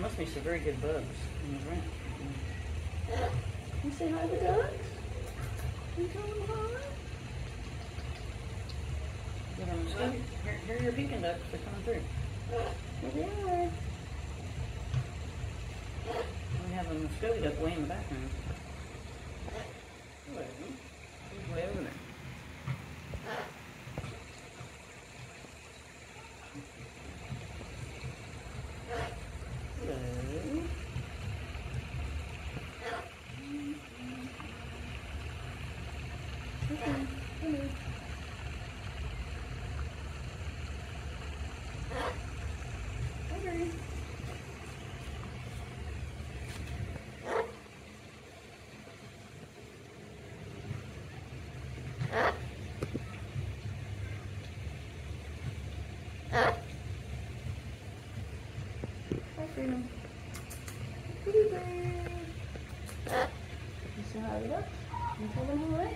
me some very good bugs in the rent. You say hi to the ducks? You tell them hi? Get mosquito. Here, here are your peking ducks. They're coming through. Here they are. We have a Muscovy duck way in the background. Freedom. Pretty bird. You say hi to us? You tell them hello?